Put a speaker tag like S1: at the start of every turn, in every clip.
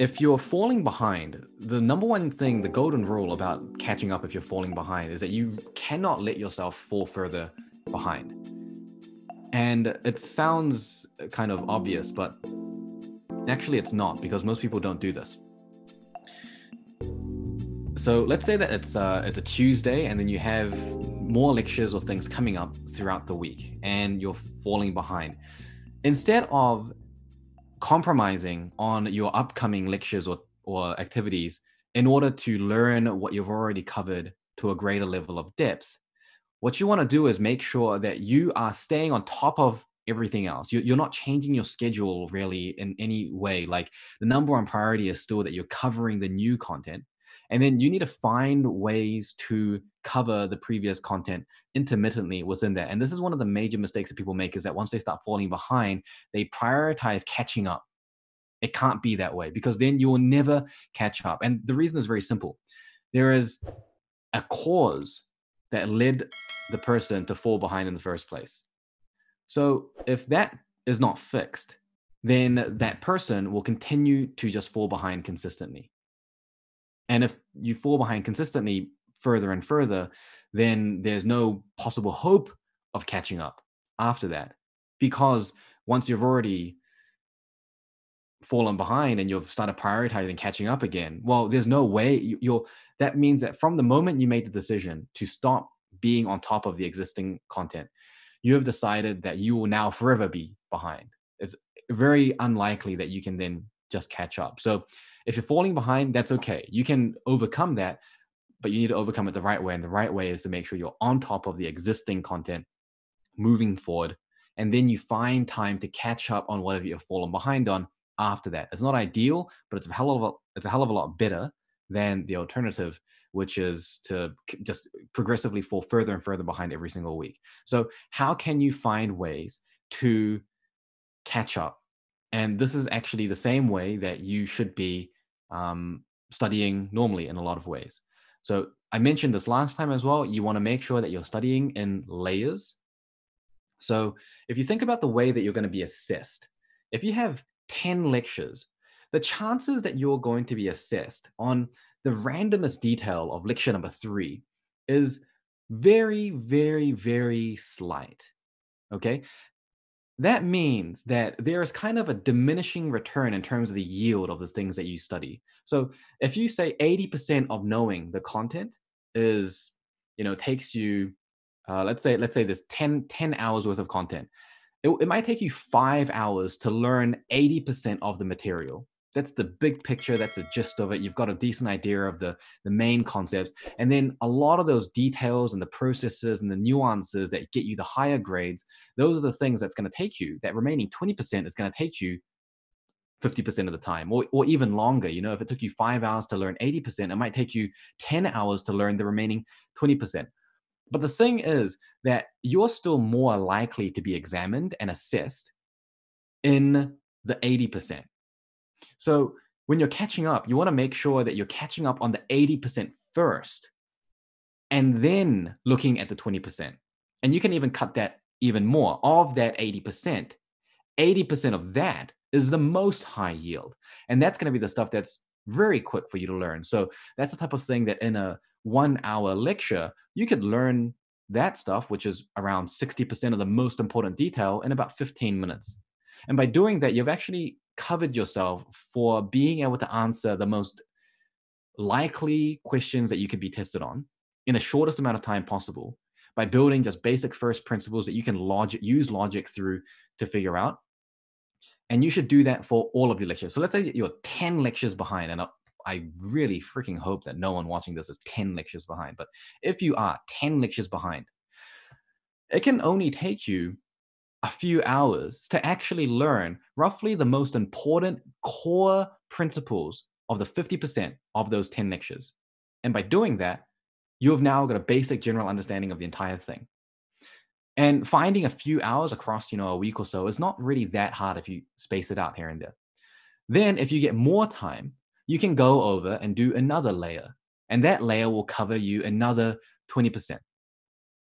S1: if you're falling behind, the number one thing, the golden rule about catching up if you're falling behind is that you cannot let yourself fall further behind. And it sounds kind of obvious, but actually it's not because most people don't do this. So let's say that it's uh, it's a Tuesday, and then you have more lectures or things coming up throughout the week, and you're falling behind. Instead of compromising on your upcoming lectures or, or activities in order to learn what you've already covered to a greater level of depth, what you want to do is make sure that you are staying on top of everything else. You're not changing your schedule really in any way. Like the number one priority is still that you're covering the new content. And then you need to find ways to cover the previous content intermittently within that. And this is one of the major mistakes that people make is that once they start falling behind, they prioritize catching up. It can't be that way because then you will never catch up. And the reason is very simple. There is a cause that led the person to fall behind in the first place. So if that is not fixed, then that person will continue to just fall behind consistently. And if you fall behind consistently further and further, then there's no possible hope of catching up after that. Because once you've already fallen behind and you've started prioritizing catching up again, well, there's no way you're that means that from the moment you made the decision to stop being on top of the existing content, you have decided that you will now forever be behind. It's very unlikely that you can then just catch up. So if you're falling behind, that's okay. You can overcome that, but you need to overcome it the right way. And the right way is to make sure you're on top of the existing content moving forward. And then you find time to catch up on whatever you've fallen behind on after that. It's not ideal, but it's a hell of a it's a hell of a lot better than the alternative, which is to just progressively fall further and further behind every single week. So how can you find ways to catch up and this is actually the same way that you should be um, studying normally in a lot of ways. So I mentioned this last time as well. You want to make sure that you're studying in layers. So if you think about the way that you're going to be assessed, if you have 10 lectures, the chances that you're going to be assessed on the randomest detail of lecture number three is very, very, very slight. Okay that means that there is kind of a diminishing return in terms of the yield of the things that you study. So if you say 80% of knowing the content is, you know, takes you, uh, let's say, let's say there's 10, 10 hours worth of content. It, it might take you five hours to learn 80% of the material that's the big picture that's the gist of it. You've got a decent idea of the the main concepts. And then a lot of those details and the processes and the nuances that get you the higher grades those are the things that's going to take you that remaining 20% is going to take you 50% of the time or, or even longer. You know if it took you five hours to learn 80% it might take you 10 hours to learn the remaining 20% but the thing is that you're still more likely to be examined and assessed in the 80% so when you're catching up, you want to make sure that you're catching up on the 80% first and then looking at the 20%. And you can even cut that even more. Of that 80%, 80% of that is the most high yield. And that's going to be the stuff that's very quick for you to learn. So that's the type of thing that in a one hour lecture, you could learn that stuff, which is around 60% of the most important detail, in about 15 minutes. And by doing that, you've actually covered yourself for being able to answer the most likely questions that you could be tested on in the shortest amount of time possible by building just basic first principles that you can logic use logic through to figure out. And you should do that for all of your lectures. So let's say you're 10 lectures behind and i really freaking hope that no one watching this is 10 lectures behind but if you are 10 lectures behind it can only take you a few hours to actually learn roughly the most important core principles of the 50% of those 10 lectures. And by doing that, you've now got a basic general understanding of the entire thing. And finding a few hours across, you know, a week or so is not really that hard if you space it out here and there. Then if you get more time, you can go over and do another layer. And that layer will cover you another 20%.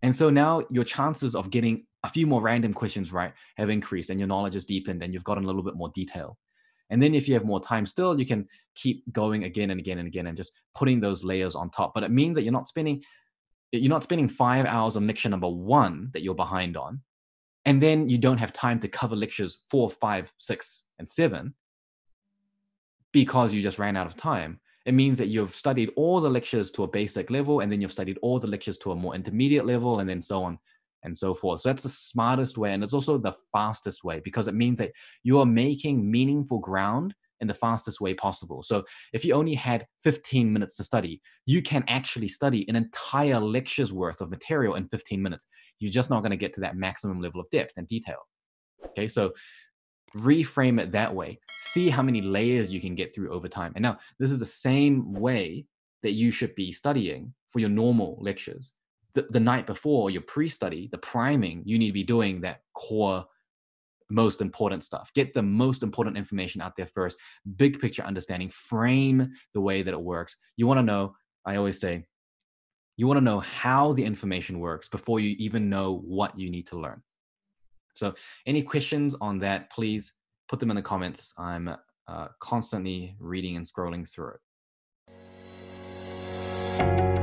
S1: And so now your chances of getting a few more random questions right have increased and your knowledge has deepened and you've gotten a little bit more detail. And then if you have more time still, you can keep going again and again and again and just putting those layers on top. But it means that you're not spending you're not spending five hours on lecture number one that you're behind on. And then you don't have time to cover lectures four, five, six, and seven because you just ran out of time. It means that you've studied all the lectures to a basic level, and then you've studied all the lectures to a more intermediate level, and then so on and so forth. So that's the smartest way. And it's also the fastest way because it means that you are making meaningful ground in the fastest way possible. So if you only had 15 minutes to study, you can actually study an entire lecture's worth of material in 15 minutes. You're just not going to get to that maximum level of depth and detail. Okay, so reframe it that way. See how many layers you can get through over time. And now, this is the same way that you should be studying for your normal lectures. The, the night before your pre study, the priming, you need to be doing that core most important stuff. Get the most important information out there first. Big picture understanding, frame the way that it works. You want to know, I always say, you want to know how the information works before you even know what you need to learn. So, any questions on that, please put them in the comments. I'm uh, constantly reading and scrolling through it.